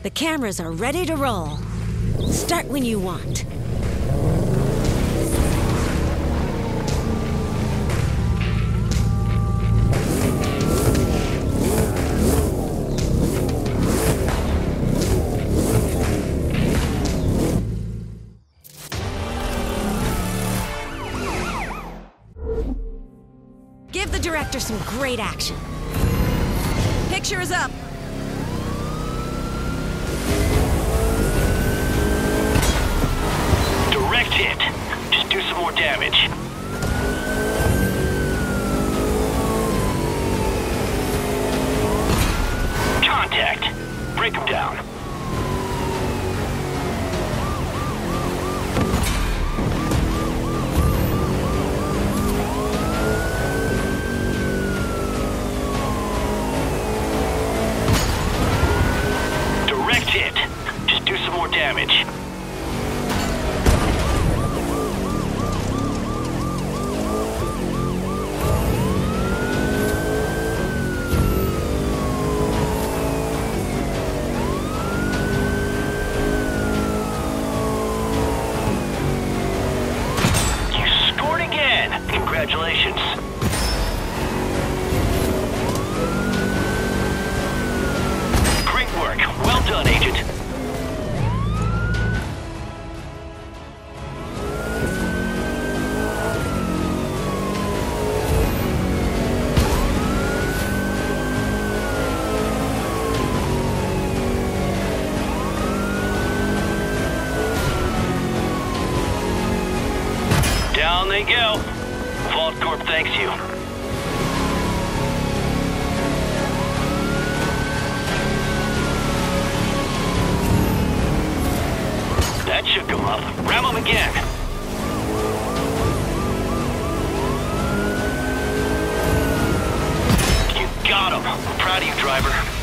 The cameras are ready to roll. Start when you want. Give the director some great action. Picture is up. Damage. Contact. Break him down. Congratulations. Great work. Well done, Agent. Down they go. Vault Corp thanks you. That shook him up. Ram him again. You got him. Proud of you, driver.